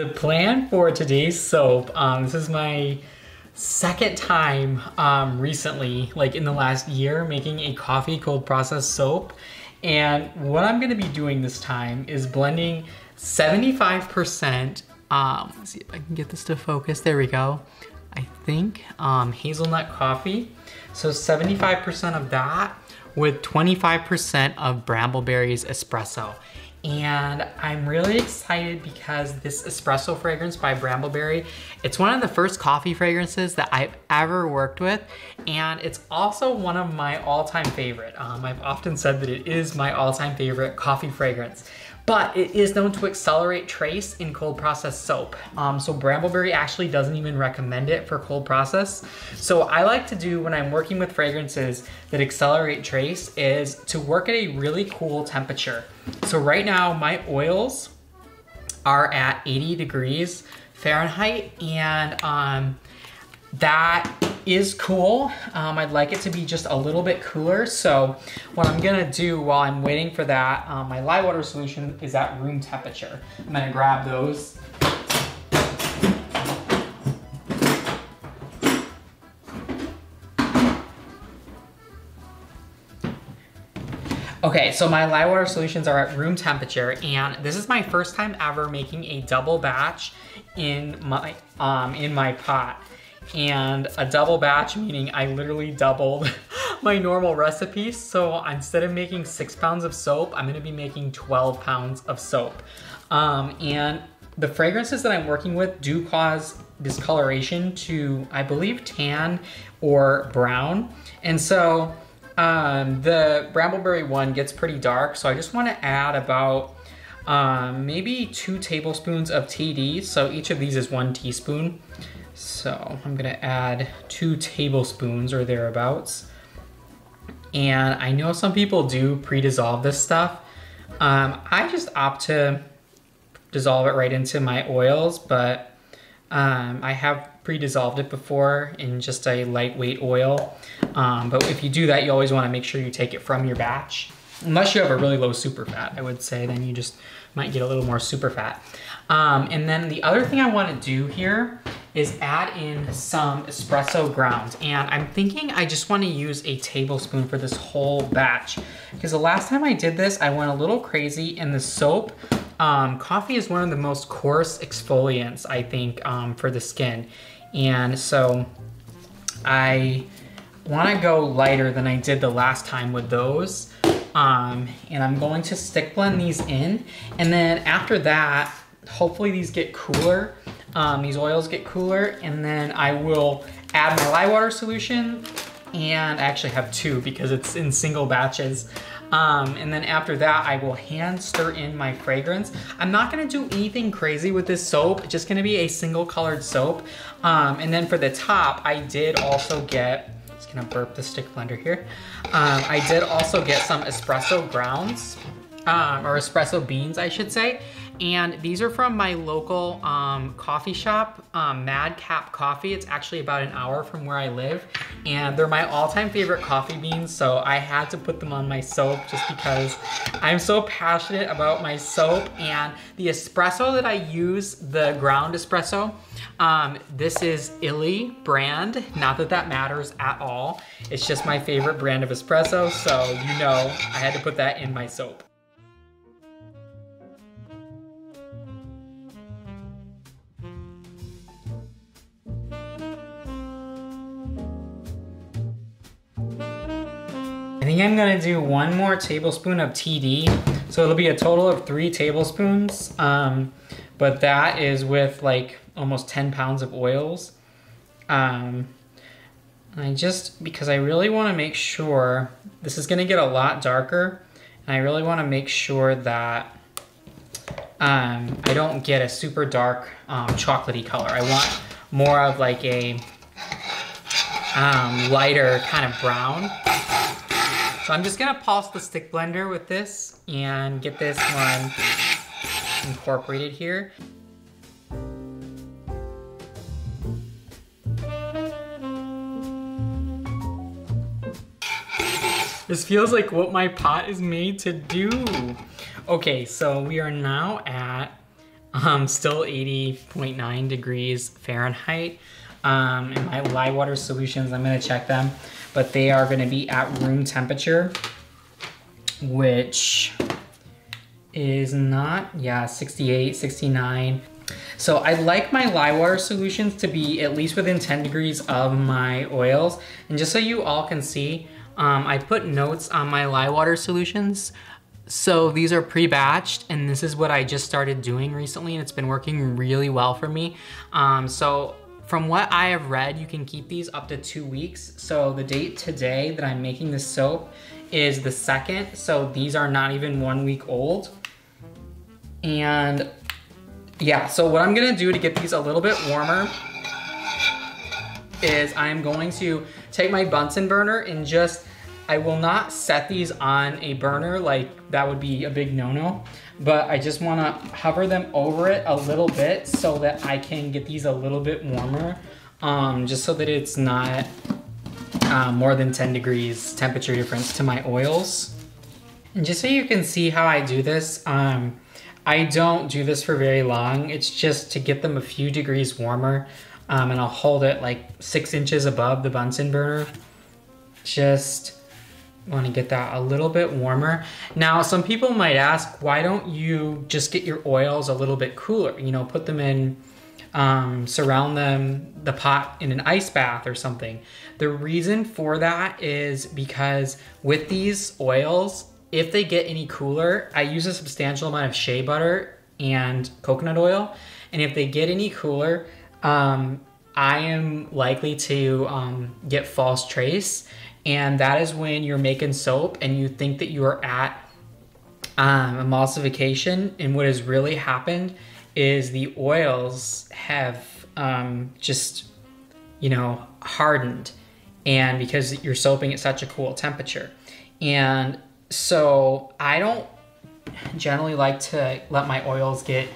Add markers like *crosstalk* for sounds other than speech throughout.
The plan for today's soap, um, this is my second time um, recently, like in the last year, making a coffee cold process soap. And what I'm gonna be doing this time is blending 75%, um, let's see if I can get this to focus, there we go. I think um, hazelnut coffee. So 75% of that with 25% of Brambleberry's espresso. And I'm really excited because this espresso fragrance by Brambleberry, it's one of the first coffee fragrances that I've ever worked with. And it's also one of my all-time favorite. Um, I've often said that it is my all-time favorite coffee fragrance but it is known to accelerate trace in cold process soap. Um, so Brambleberry actually doesn't even recommend it for cold process. So I like to do when I'm working with fragrances that accelerate trace is to work at a really cool temperature. So right now my oils are at 80 degrees Fahrenheit and um, that is cool. Um, I'd like it to be just a little bit cooler. So what I'm gonna do while I'm waiting for that, um, my lye water solution is at room temperature. I'm gonna grab those. Okay, so my lye water solutions are at room temperature and this is my first time ever making a double batch in my, um, in my pot and a double batch, meaning I literally doubled *laughs* my normal recipe. So instead of making six pounds of soap, I'm gonna be making 12 pounds of soap. Um, and the fragrances that I'm working with do cause discoloration to, I believe, tan or brown. And so um, the Brambleberry one gets pretty dark. So I just wanna add about um, maybe two tablespoons of TD. So each of these is one teaspoon. So I'm gonna add two tablespoons or thereabouts. And I know some people do pre-dissolve this stuff. Um, I just opt to dissolve it right into my oils, but um, I have pre-dissolved it before in just a lightweight oil. Um, but if you do that, you always wanna make sure you take it from your batch. Unless you have a really low super fat, I would say, then you just might get a little more super fat. Um, and then the other thing I wanna do here is add in some espresso grounds. And I'm thinking I just wanna use a tablespoon for this whole batch. Because the last time I did this, I went a little crazy in the soap. Um, coffee is one of the most coarse exfoliants, I think, um, for the skin. And so I wanna go lighter than I did the last time with those. Um, and I'm going to stick blend these in. And then after that, hopefully these get cooler um, these oils get cooler and then I will add my lye water solution and I actually have two because it's in single batches. Um, and then after that, I will hand stir in my fragrance. I'm not gonna do anything crazy with this soap, it's just gonna be a single colored soap. Um, and then for the top, I did also get, just gonna burp the stick blender here. Um, I did also get some espresso grounds, um, or espresso beans, I should say. And these are from my local um, coffee shop, um, Madcap Coffee. It's actually about an hour from where I live. And they're my all-time favorite coffee beans, so I had to put them on my soap just because I'm so passionate about my soap. And the espresso that I use, the ground espresso, um, this is Illy brand. Not that that matters at all. It's just my favorite brand of espresso, so you know I had to put that in my soap. Think I'm gonna do one more tablespoon of TD. So it'll be a total of three tablespoons. Um, but that is with like almost 10 pounds of oils. Um, I just, because I really wanna make sure, this is gonna get a lot darker, and I really wanna make sure that um, I don't get a super dark um, chocolatey color. I want more of like a um, lighter kind of brown. So I'm just gonna pulse the stick blender with this and get this one incorporated here. This feels like what my pot is made to do. Okay, so we are now at um, still 80.9 degrees Fahrenheit. Um, and my lye water solutions, I'm gonna check them, but they are gonna be at room temperature, which is not, yeah, 68, 69. So I like my lye water solutions to be at least within 10 degrees of my oils. And just so you all can see, um, I put notes on my lye water solutions. So these are pre-batched and this is what I just started doing recently and it's been working really well for me. Um, so from what I have read, you can keep these up to two weeks. So the date today that I'm making this soap is the second. So these are not even one week old. And yeah, so what I'm gonna do to get these a little bit warmer is I'm going to take my Bunsen burner and just, I will not set these on a burner, like that would be a big no-no, but I just wanna hover them over it a little bit so that I can get these a little bit warmer, um, just so that it's not uh, more than 10 degrees temperature difference to my oils. And just so you can see how I do this, um, I don't do this for very long. It's just to get them a few degrees warmer. Um, and I'll hold it like six inches above the Bunsen burner. Just want to get that a little bit warmer. Now, some people might ask, why don't you just get your oils a little bit cooler? You know, put them in, um, surround them, the pot in an ice bath or something. The reason for that is because with these oils, if they get any cooler, I use a substantial amount of shea butter and coconut oil. And if they get any cooler, um, I am likely to um, get false trace. And that is when you're making soap and you think that you are at um, emulsification. And what has really happened is the oils have um, just, you know, hardened. And because you're soaping at such a cool temperature. And so I don't generally like to let my oils get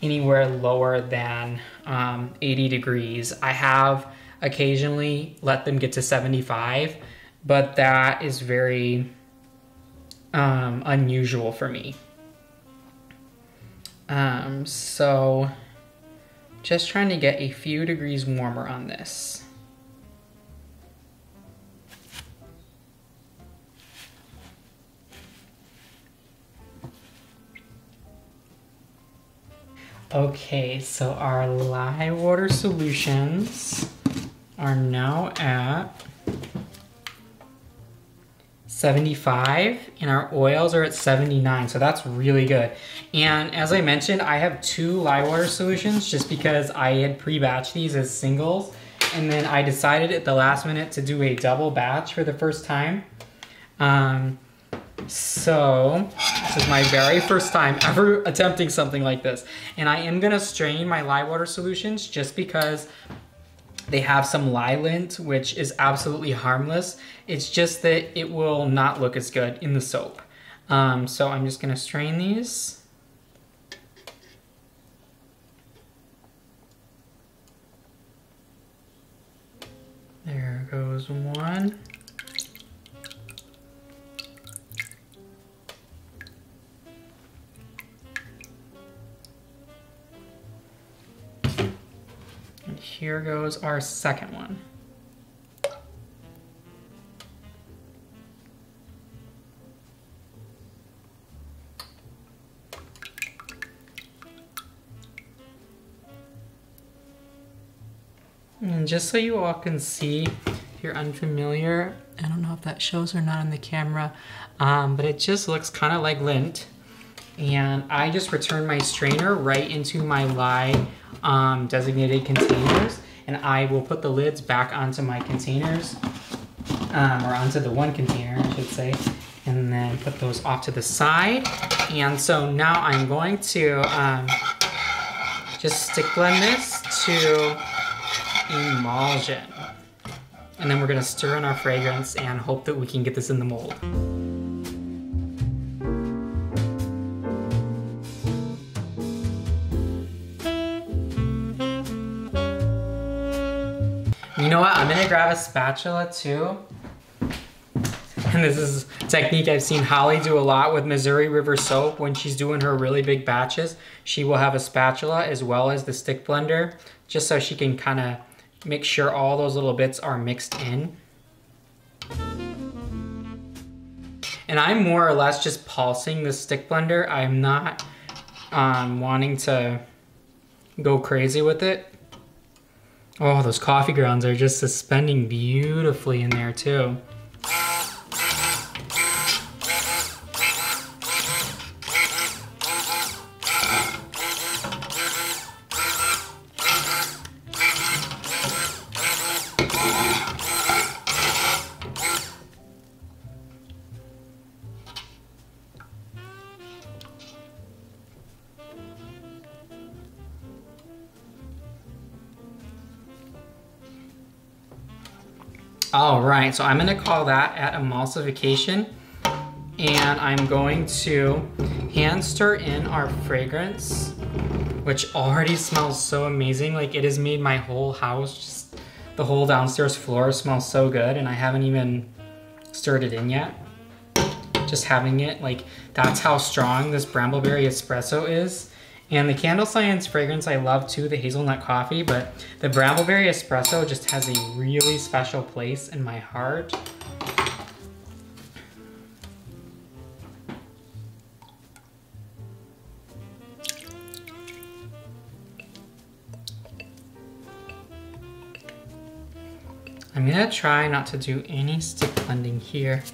anywhere lower than um, 80 degrees. I have occasionally let them get to 75, but that is very um, unusual for me. Um, so just trying to get a few degrees warmer on this. Okay, so our lye water solutions are now at 75 and our oils are at 79 so that's really good and as I mentioned I have two lye water solutions just because I had pre-batched these as singles and then I decided at the last minute to do a double batch for the first time um, so, this is my very first time *laughs* ever attempting something like this. And I am gonna strain my lye water solutions just because they have some lye lint, which is absolutely harmless. It's just that it will not look as good in the soap. Um, so I'm just gonna strain these. There goes one. Here goes our second one. And just so you all can see, if you're unfamiliar, I don't know if that shows or not on the camera, um, but it just looks kind of like lint. And I just return my strainer right into my lye um, designated containers and I will put the lids back onto my containers um, or onto the one container I should say and then put those off to the side and so now I'm going to um, just stick blend this to emulsion and then we're gonna stir in our fragrance and hope that we can get this in the mold. Know what? I'm gonna grab a spatula too. And this is a technique I've seen Holly do a lot with Missouri River soap. When she's doing her really big batches, she will have a spatula as well as the stick blender, just so she can kind of make sure all those little bits are mixed in. And I'm more or less just pulsing the stick blender. I'm not um, wanting to go crazy with it. Oh, those coffee grounds are just suspending beautifully in there too. All right, so I'm gonna call that at emulsification and I'm going to hand stir in our fragrance, which already smells so amazing. Like it has made my whole house, just the whole downstairs floor smells so good and I haven't even stirred it in yet. Just having it, like that's how strong this Brambleberry Espresso is. And the Candle Science fragrance I love too, the hazelnut coffee, but the Brambleberry Espresso just has a really special place in my heart. I'm gonna try not to do any stick blending here.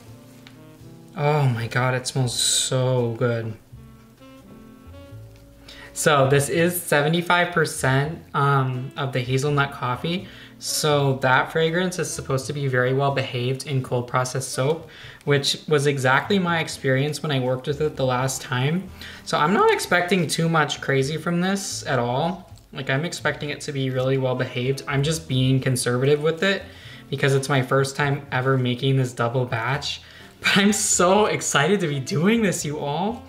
Oh my god, it smells so good. So this is 75% um, of the hazelnut coffee. So that fragrance is supposed to be very well behaved in cold processed soap, which was exactly my experience when I worked with it the last time. So I'm not expecting too much crazy from this at all. Like I'm expecting it to be really well behaved. I'm just being conservative with it because it's my first time ever making this double batch. *laughs* But I'm so excited to be doing this, you all.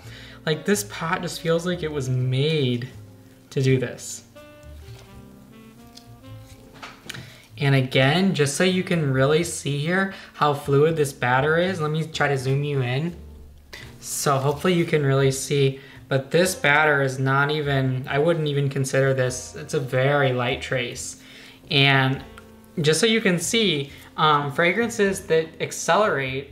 Like this pot just feels like it was made to do this. And again, just so you can really see here how fluid this batter is, let me try to zoom you in. So hopefully you can really see, but this batter is not even, I wouldn't even consider this, it's a very light trace. And just so you can see, um, fragrances that accelerate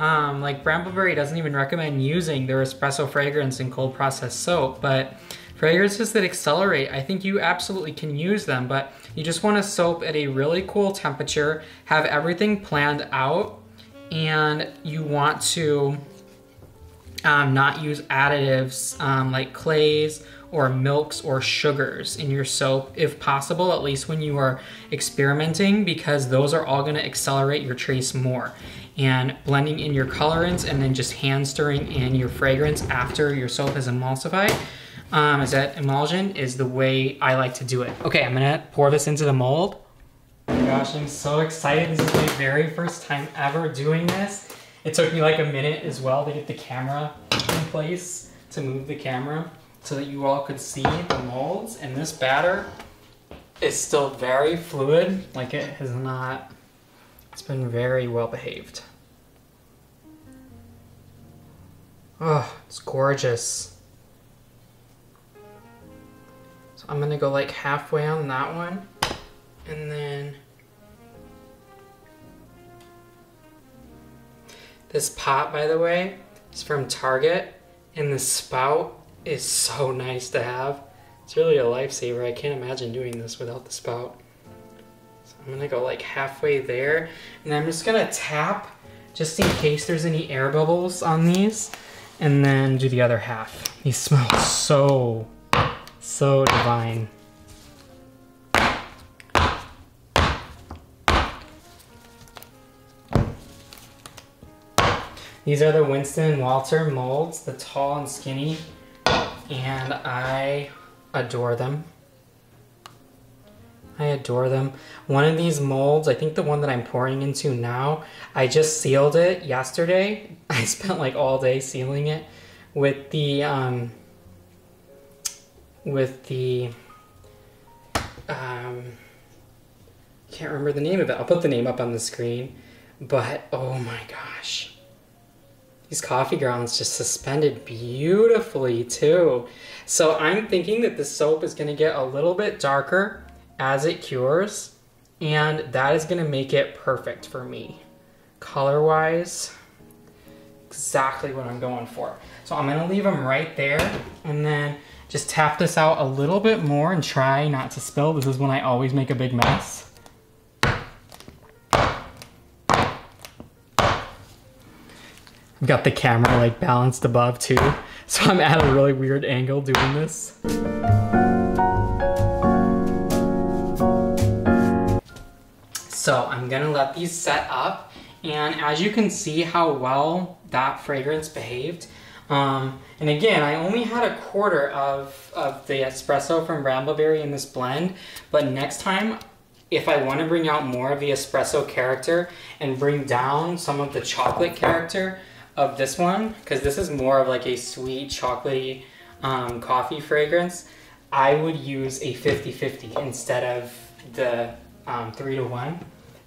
um, like Brambleberry doesn't even recommend using their espresso fragrance in cold processed soap, but fragrances that accelerate, I think you absolutely can use them, but you just wanna soap at a really cool temperature, have everything planned out, and you want to um, not use additives um, like clays or milks or sugars in your soap if possible, at least when you are experimenting, because those are all gonna accelerate your trace more and blending in your colorants and then just hand stirring in your fragrance after your soap has emulsified. Um, is that emulsion is the way I like to do it. Okay, I'm gonna pour this into the mold. Oh my gosh, I'm so excited. This is my very first time ever doing this. It took me like a minute as well to get the camera in place, to move the camera so that you all could see the molds. And this batter is still very fluid, like it has not, it's been very well behaved. Oh, it's gorgeous. So I'm gonna go like halfway on that one. And then this pot, by the way, is from Target. And the spout is so *laughs* nice to have. It's really a lifesaver. I can't imagine doing this without the spout. So I'm gonna go like halfway there. And I'm just gonna tap just in case there's any air bubbles on these and then do the other half. These smell so, so divine. These are the Winston Walter molds, the tall and skinny, and I adore them. I adore them. One of these molds, I think the one that I'm pouring into now, I just sealed it yesterday. *laughs* I spent like all day sealing it with the, um, with the, um, can't remember the name of it. I'll put the name up on the screen. But oh my gosh. These coffee grounds just suspended beautifully too. So I'm thinking that the soap is gonna get a little bit darker as it cures and that is gonna make it perfect for me. Color-wise, exactly what I'm going for. So I'm gonna leave them right there and then just tap this out a little bit more and try not to spill. This is when I always make a big mess. I've got the camera like balanced above too. *laughs* So I'm at a really weird angle doing this. So I'm gonna let these set up and as you can see how well that fragrance behaved, um, and again, I only had a quarter of, of the espresso from Brambleberry in this blend, but next time, if I wanna bring out more of the espresso character and bring down some of the chocolate character, of this one, because this is more of like a sweet chocolatey um, coffee fragrance, I would use a 50-50 instead of the um, 3 to 1,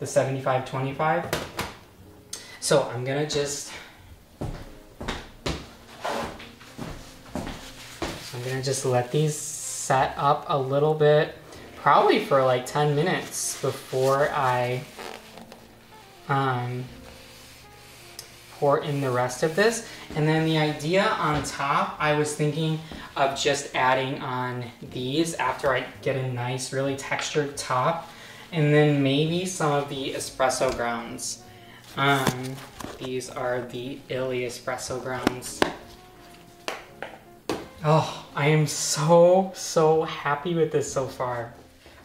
the 75-25. So I'm gonna just, so I'm gonna just let these set up a little bit, probably for like 10 minutes before I um, pour in the rest of this. And then the idea on top, I was thinking of just adding on these after I get a nice, really textured top. And then maybe some of the espresso grounds. Um, these are the Illy espresso grounds. Oh, I am so, so happy with this so far.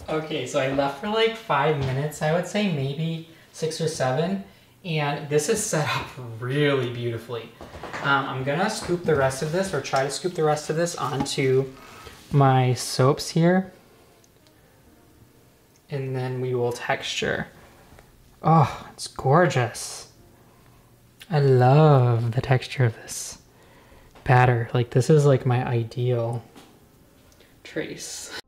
Okay, so I left for like five minutes, I would say maybe six or seven. And this is set up really beautifully. Um, I'm gonna scoop the rest of this or try to scoop the rest of this onto my soaps here. And then we will texture. Oh, it's gorgeous. I love the texture of this batter. Like this is like my ideal trace.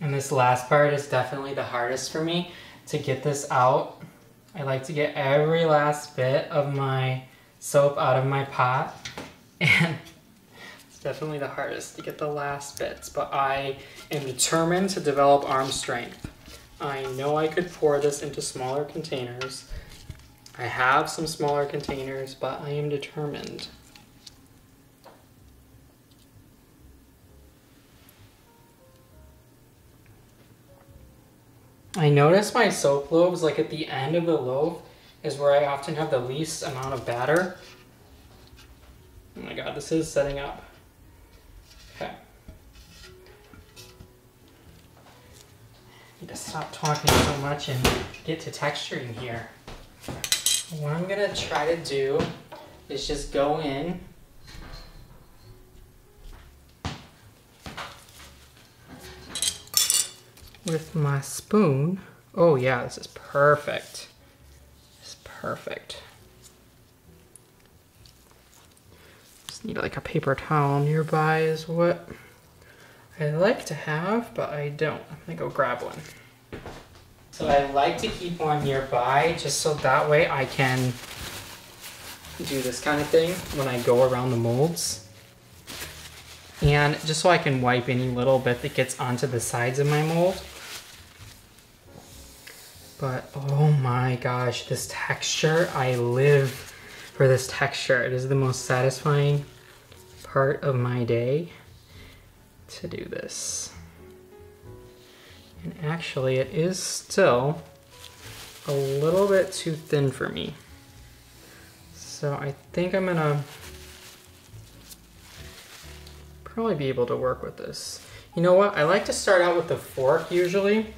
And this last part is definitely the hardest for me to get this out. I like to get every last bit of my soap out of my pot *laughs* and it's definitely the hardest to get the last bits, but I am determined to develop arm strength. I know I could pour this into smaller containers. I have some smaller containers, but I am determined. I notice my soap lobes, like at the end of the loaf, is where I often have the least amount of batter. Oh my god, this is setting up. Okay. Need to stop talking so much and get to texturing here. What I'm gonna try to do is just go in with my spoon. Oh yeah, this is perfect. Perfect. Just need like a paper towel nearby is what I like to have, but I don't. I'm gonna go grab one. So I like to keep one nearby just so that way I can do this kind of thing when I go around the molds. And just so I can wipe any little bit that gets onto the sides of my mold. But oh my gosh, this texture, I live for this texture. It is the most satisfying part of my day to do this. And actually it is still a little bit too thin for me. So I think I'm gonna probably be able to work with this. You know what, I like to start out with the fork usually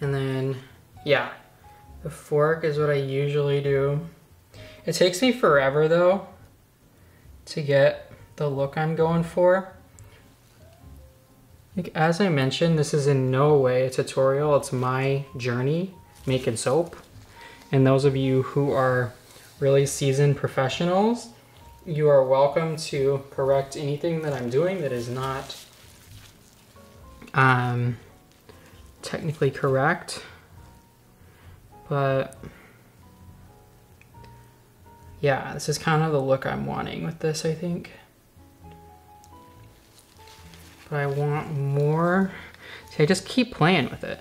and then, yeah, the fork is what I usually do. It takes me forever though to get the look I'm going for. Like, as I mentioned, this is in no way a tutorial. It's my journey making soap. And those of you who are really seasoned professionals, you are welcome to correct anything that I'm doing that is not um, technically correct. But yeah, this is kind of the look I'm wanting with this, I think. But I want more. See, I just keep playing with it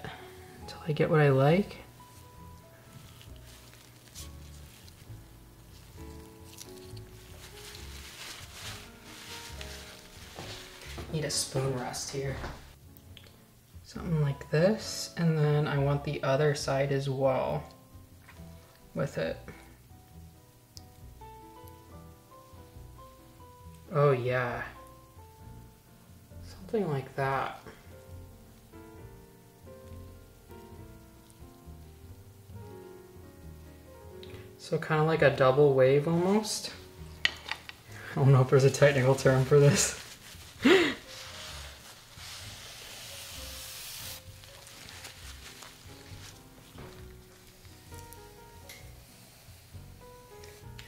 until I get what I like. Need a spoon rest here. Something like this, and then I want the other side as well with it. Oh yeah. Something like that. So kind of like a double wave almost. I don't know if there's a technical term for this. *laughs*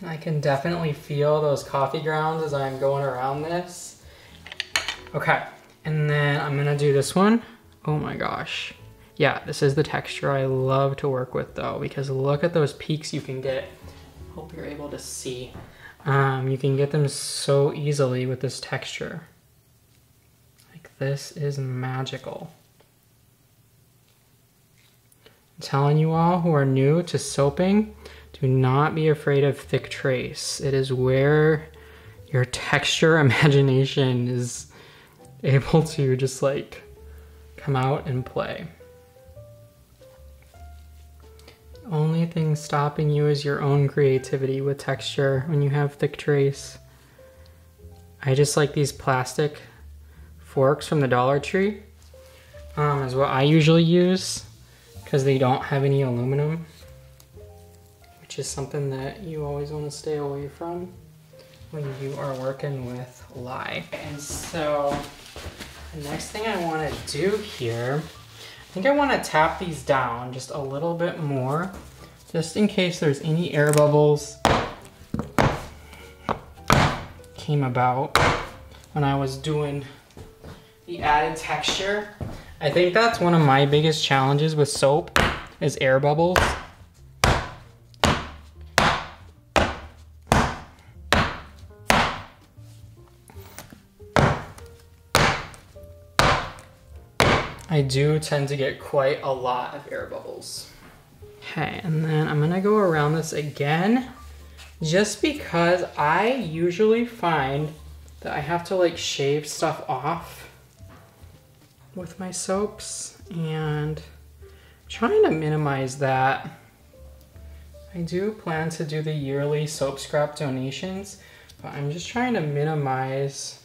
I can definitely feel those coffee grounds as I'm going around this. Okay, and then I'm gonna do this one. Oh my gosh. Yeah, this is the texture I love to work with though, because look at those peaks you can get. Hope you're able to see. Um, you can get them so easily with this texture. Like this is magical. I'm telling you all who are new to soaping, do not be afraid of thick trace. It is where your texture *laughs* imagination is able to just like come out and play. Only thing stopping you is your own creativity with texture when you have thick trace. I just like these plastic forks from the Dollar Tree um, is what I usually use because they don't have any aluminum which is something that you always want to stay away from when you are working with lye. And so the next thing I want to do here, I think I want to tap these down just a little bit more, just in case there's any air bubbles came about when I was doing the added texture. I think that's one of my biggest challenges with soap is air bubbles. I do tend to get quite a lot of air bubbles. Okay, and then I'm gonna go around this again, just because I usually find that I have to like shave stuff off with my soaps, and trying to minimize that. I do plan to do the yearly soap scrap donations, but I'm just trying to minimize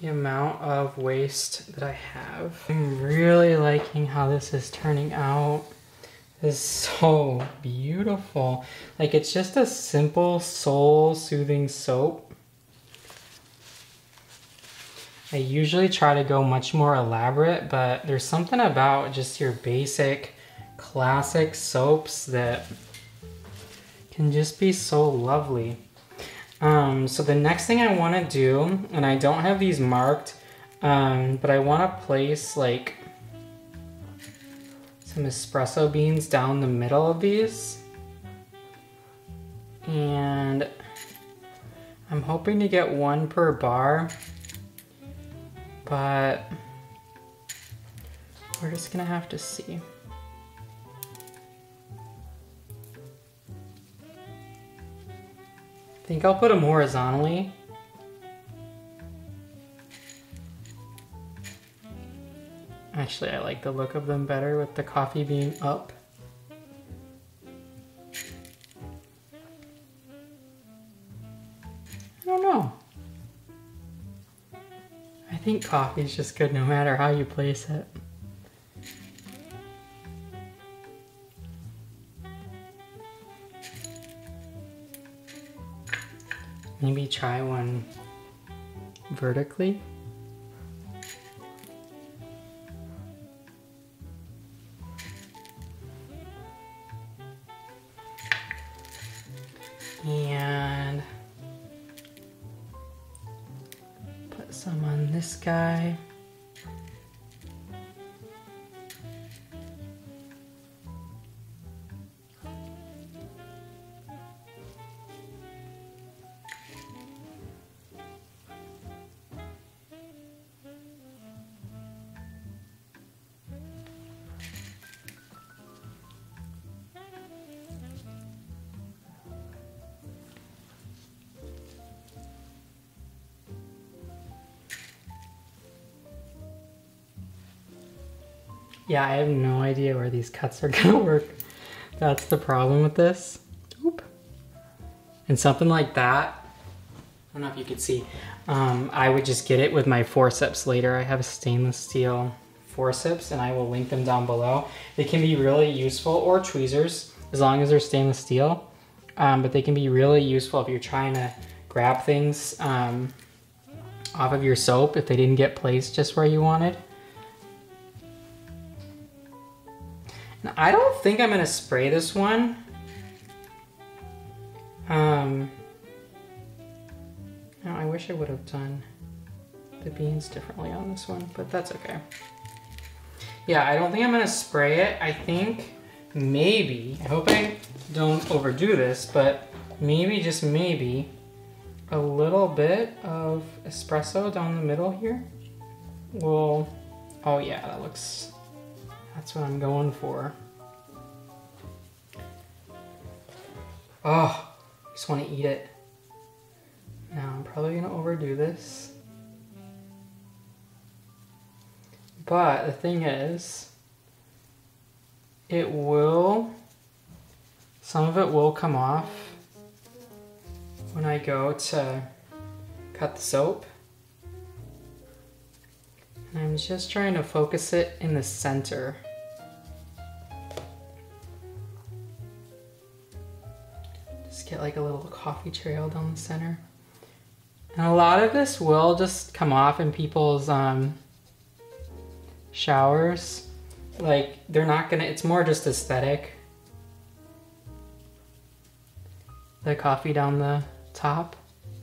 the amount of waste that I have. I'm really liking how this is turning out. Is so beautiful. Like it's just a simple soul soothing soap. I usually try to go much more elaborate, but there's something about just your basic classic soaps that can just be so lovely. Um, so the next thing I want to do, and I don't have these marked, um, but I want to place like some espresso beans down the middle of these. And I'm hoping to get one per bar, but we're just gonna have to see. Think I'll put them horizontally. Actually, I like the look of them better with the coffee being up. I don't know. I think coffee is just good no matter how you place it. Maybe try one vertically. Yeah, I have no idea where these cuts are *laughs* gonna work. That's the problem with this. Oop. And something like that, I don't know if you could see, um, I would just get it with my forceps later. I have a stainless steel forceps and I will link them down below. They can be really useful, or tweezers, as long as they're stainless steel. Um, but they can be really useful if you're trying to grab things um, off of your soap if they didn't get placed just where you wanted. I don't think I'm gonna spray this one. Um, I wish I would have done the beans differently on this one, but that's okay. Yeah, I don't think I'm gonna spray it. I think maybe, I hope I don't overdo this, but maybe, just maybe, a little bit of espresso down the middle here will, oh yeah, that looks that's what I'm going for. Oh, I just want to eat it. Now I'm probably gonna overdo this. But the thing is, it will, some of it will come off when I go to cut the soap. And I'm just trying to focus it in the center. Get like a little coffee trail down the center. And a lot of this will just come off in people's um, showers. Like they're not gonna, it's more just aesthetic. The coffee down the top.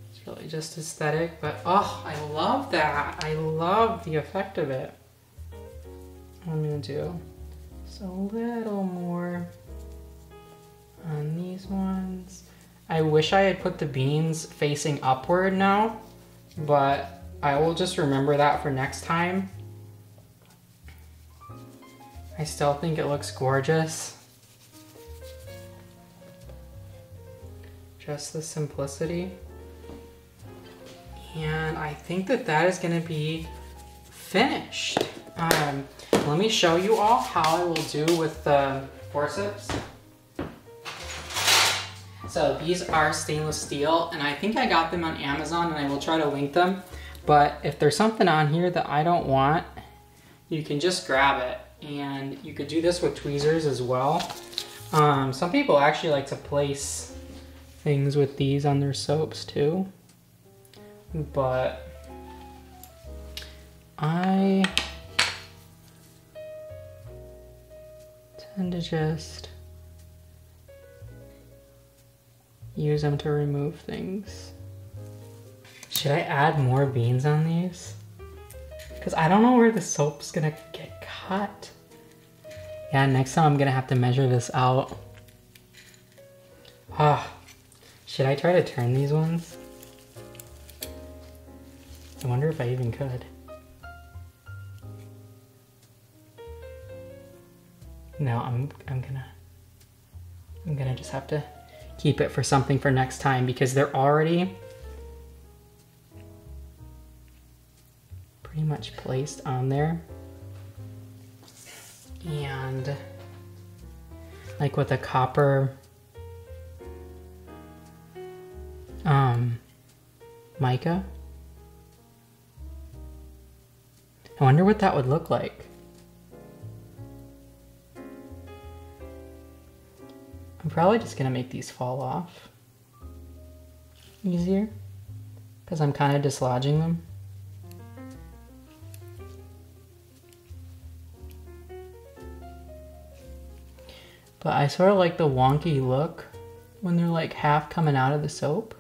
It's really just aesthetic, but oh, I love that. I love the effect of it. I'm gonna do just a little more on these ones. I wish I had put the beans facing upward now, but I will just remember that for next time. I still think it looks gorgeous. Just the simplicity. And I think that that is gonna be finished. Um, let me show you all how I will do with the forceps. So these are stainless steel and I think I got them on Amazon and I will try to link them. But if there's something on here that I don't want, you can just grab it. And you could do this with tweezers as well. Um, some people actually like to place things with these on their soaps too. But I tend to just use them to remove things. Should I add more beans on these? Because I don't know where the soap's gonna get cut. Yeah, next time I'm gonna have to measure this out. Ah, should I try to turn these ones? I wonder if I even could. No, I'm I'm gonna I'm gonna just have to keep it for something for next time because they're already pretty much placed on there. And like with a copper um, mica. I wonder what that would look like. Probably just gonna make these fall off easier because I'm kind of dislodging them. But I sort of like the wonky look when they're like half coming out of the soap.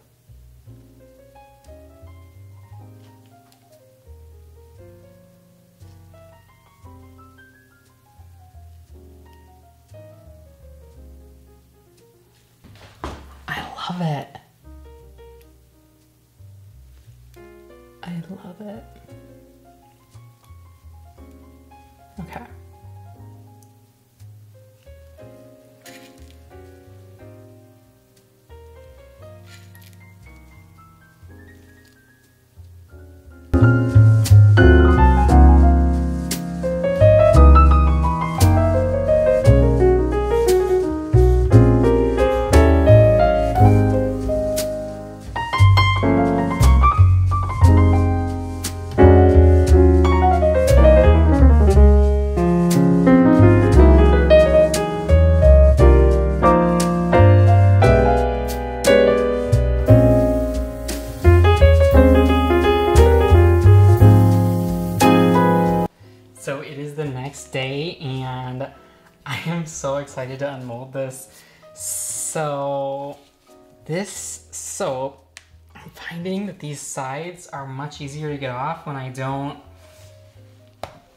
Excited to unmold this. So this soap, I'm finding that these sides are much easier to get off when I don't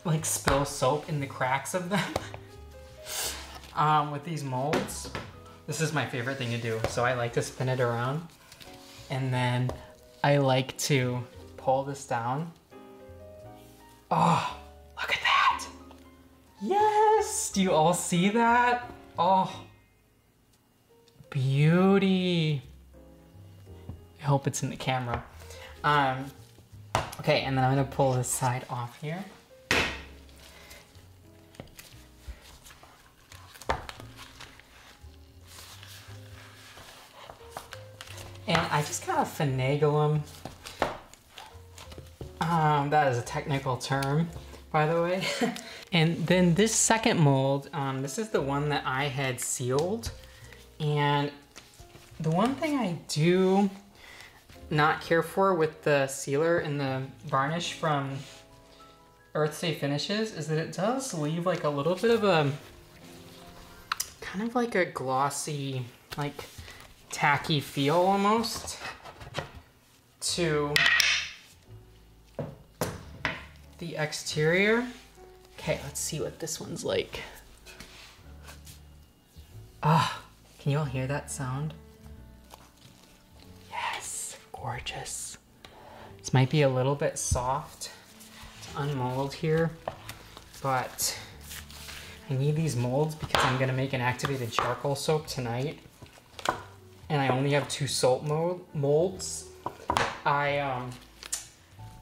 like spill soap in the cracks of them. *laughs* um, with these molds, this is my favorite thing to do. So I like to spin it around and then I like to pull this down. Oh, Look at that. Yes. Do you all see that? Oh. Beauty. I hope it's in the camera. Um, okay, and then I'm gonna pull this side off here. And I just kind of finagle them. Um, that is a technical term by the way. *laughs* and then this second mold, um, this is the one that I had sealed. And the one thing I do not care for with the sealer and the varnish from Earthsafe Finishes is that it does leave like a little bit of a, kind of like a glossy, like tacky feel almost to the exterior. Okay, let's see what this one's like. Ah, can you all hear that sound? Yes, gorgeous. This might be a little bit soft to unmold here, but I need these molds because I'm gonna make an activated charcoal soap tonight. And I only have two salt mold molds. I um,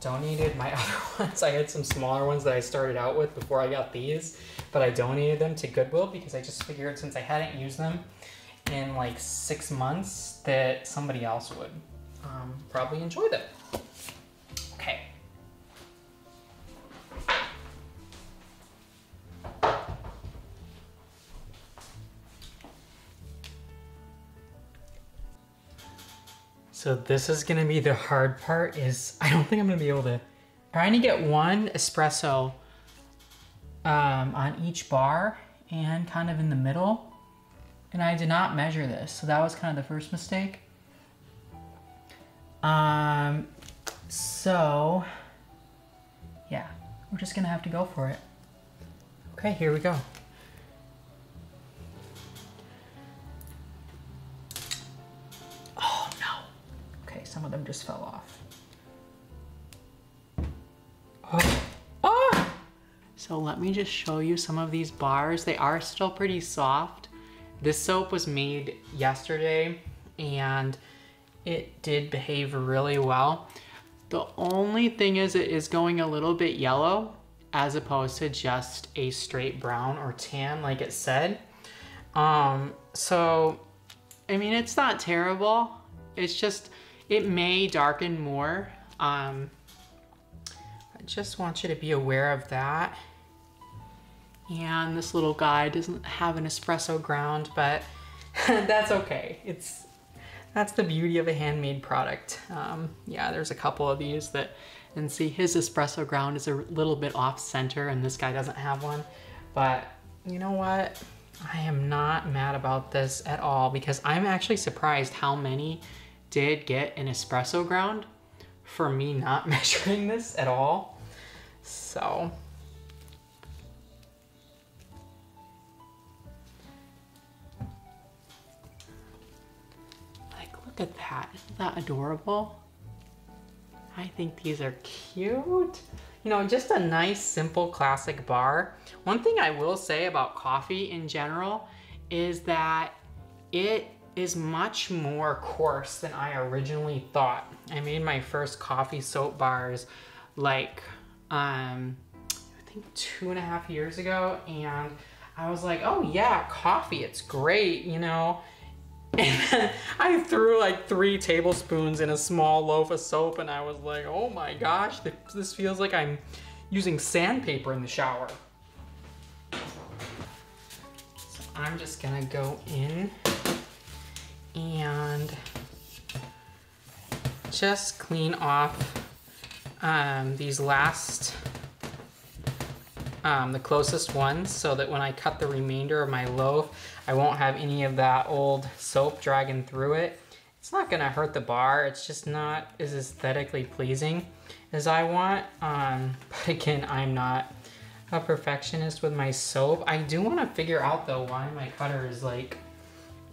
donated my *laughs* other ones. I had some smaller ones that I started out with before I got these, but I donated them to Goodwill because I just figured since I hadn't used them in like six months that somebody else would um, probably enjoy them. So this is gonna be the hard part is I don't think I'm gonna be able to, trying to get one espresso um, on each bar and kind of in the middle. And I did not measure this, so that was kind of the first mistake. Um, so yeah, we're just gonna have to go for it. Okay, here we go. Some of them just fell off. Oh. *gasps* Oh! So let me just show you some of these bars. They are still pretty soft. This soap was made yesterday and it did behave really well. The only thing is it is going a little bit yellow as opposed to just a straight brown or tan like it said. Um, so, I mean, it's not terrible. It's just, it may darken more. Um, I just want you to be aware of that. And this little guy doesn't have an espresso ground, but *laughs* that's okay. It's that's the beauty of a handmade product. Um, yeah, there's a couple of these that, and see his espresso ground is a little bit off center and this guy doesn't have one. But you know what? I am not mad about this at all because I'm actually surprised how many did get an espresso ground for me not *laughs* measuring this at all. So like look at that. Isn't that adorable? I think these are cute. You know, just a nice, simple, classic bar. One thing I will say about coffee in general is that it is much more coarse than I originally thought. I made my first coffee soap bars like, um, I think two and a half years ago. And I was like, oh yeah, coffee, it's great, you know? *laughs* And I threw like three tablespoons in a small loaf of soap and I was like, oh my gosh, this feels like I'm using sandpaper in the shower. So I'm just gonna go in and just clean off um, these last, um, the closest ones so that when I cut the remainder of my loaf, I won't have any of that old soap dragging through it. It's not gonna hurt the bar, it's just not as aesthetically pleasing as I want. Um, *laughs* but again, I'm not a perfectionist with my soap. I do wanna figure out though why my cutter is like,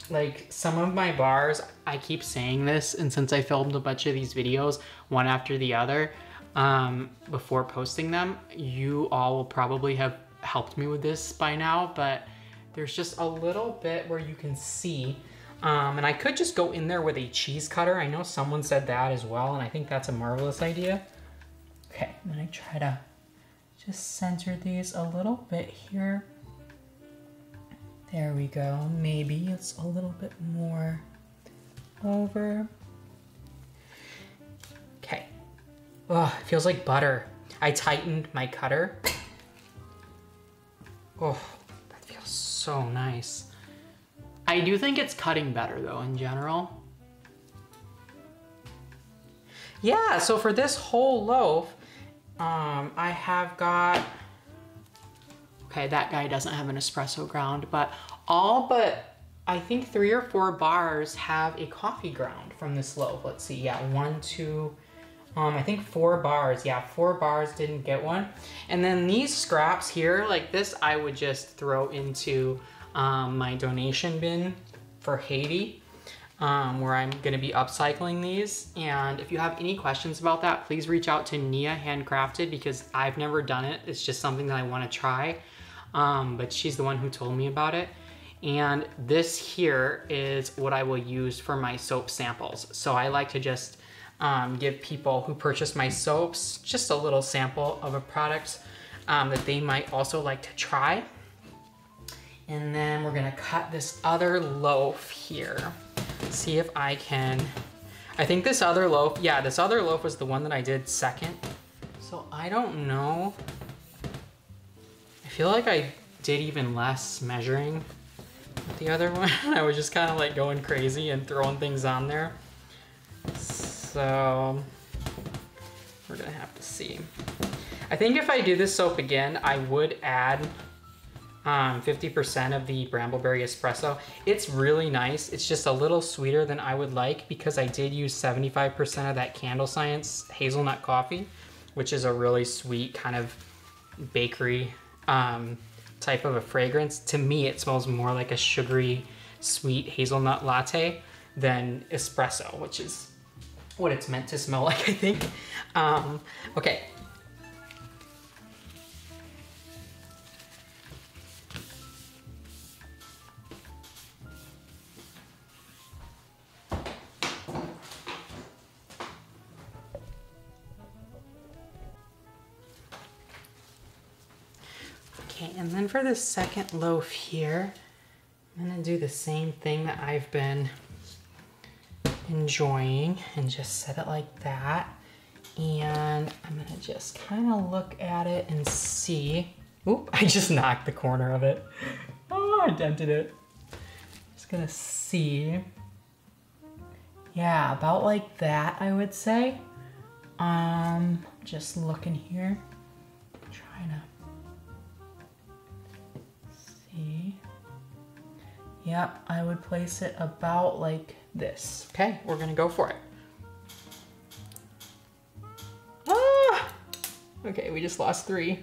like some of my bars, I keep saying this, and since I filmed a bunch of these videos, one after the other, um, before posting them, you all will probably have helped me with this by now, but there's just a little bit where you can see. Um, and I could just go in there with a cheese cutter. I know someone said that as well, and I think that's a marvelous idea. Okay, I'm gonna try to just center these a little bit here. There we go. Maybe it's a little bit more over. Okay. Oh, it feels like butter. I tightened my cutter. Oh, that feels so nice. I do think it's cutting better though in general. Yeah, so for this whole loaf, um, I have got, okay, that guy doesn't have an espresso ground, but all but I think three or four bars have a coffee ground from this loaf. Let's see, yeah, one, two, um, I think four bars. Yeah, four bars didn't get one. And then these scraps here, like this, I would just throw into um, my donation bin for Haiti, um, where I'm gonna be upcycling these. And if you have any questions about that, please reach out to Nia Handcrafted because I've never done it. It's just something that I wanna try. Um, but she's the one who told me about it. And this here is what I will use for my soap samples. So I like to just um, give people who purchase my soaps just a little sample of a product um, that they might also like to try. And then we're gonna cut this other loaf here. See if I can, I think this other loaf, yeah, this other loaf was the one that I did second. So I don't know. Feel like I did even less measuring with the other *laughs* one. I was just kind of like going crazy and throwing things on there. So we're gonna have to see. I think if I do this soap again, I would add 50% um, of the Brambleberry Espresso. It's really nice. It's just a little sweeter than I would like because I did use 75% of that Candle Science hazelnut coffee, which is a really sweet kind of bakery um, type of a fragrance. To me, it smells more like a sugary, sweet hazelnut latte than espresso, which is what it's meant to smell *laughs* like, I think. Um, okay. The second loaf here, I'm gonna do the same thing that I've been enjoying and just set it like that. And I'm gonna just kind of look at it and see. Oop, *laughs* I just knocked the corner of it. Oh, I dented it. Just gonna see. Yeah, about like that, I would say. Um, just looking here. Trying to Yep, I would place it about like this. Okay, we're gonna go for it. Ah! Okay, we just lost three.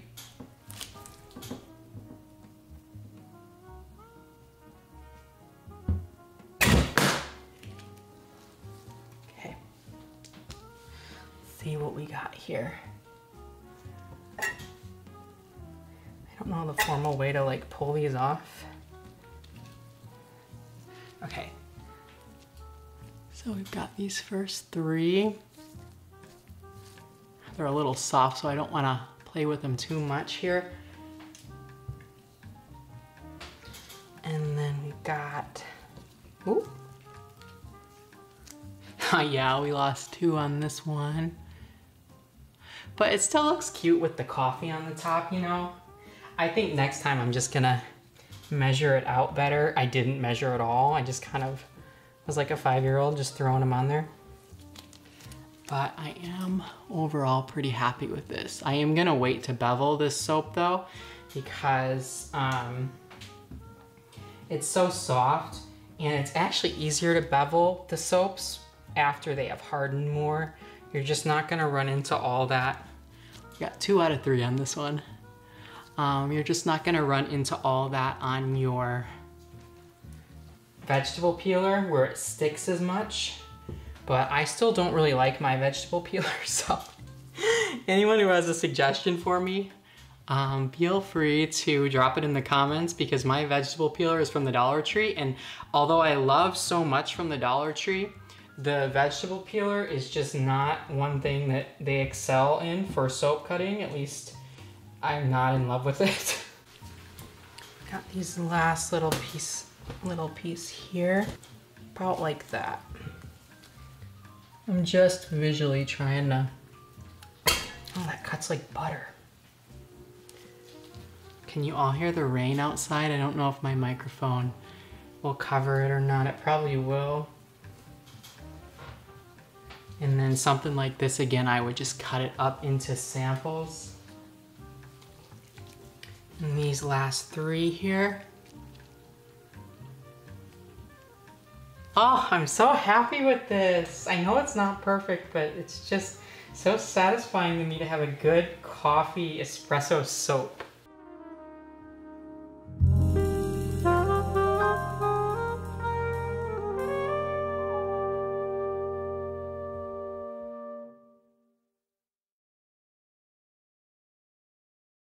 Okay. Let's see what we got here. I don't know the formal way to like pull these off. So we've got these first three. They're a little soft, so I don't want to play with them too much here. And then we've got, ooh. *laughs* yeah, we lost two on this one. But it still looks cute with the coffee on the top, you know? I think next time I'm just gonna measure it out better. I didn't measure at all. I just kind of was like a five-year-old just throwing them on there. But I am overall pretty happy with this. I am gonna wait to bevel this soap though because um, it's so soft and it's actually easier to bevel the soaps after they have hardened more. You're just not gonna run into all that. You Got two out of three on this one. Um, you're just not gonna run into all that on your vegetable peeler where it sticks as much. But I still don't really like my vegetable *laughs* peeler, so *laughs* anyone who has a suggestion for me, um, feel free to drop it in the comments because my vegetable peeler is from the Dollar Tree and although I love so much from the Dollar Tree, the vegetable peeler is just not one thing that they excel in for soap cutting, at least I'm not in love with it. *laughs* Got these last little piece, little piece here, about like that. I'm just visually trying to, oh, that cuts like butter. Can you all hear the rain outside? I don't know if my microphone will cover it or not. It probably will. And then something like this again, I would just cut it up into samples. And these last three here. Oh, I'm so happy with this. I know it's not perfect, but it's just so satisfying to me to have a good coffee espresso soap.